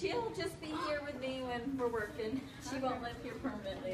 She'll just be here with me when we're working. She won't live here permanently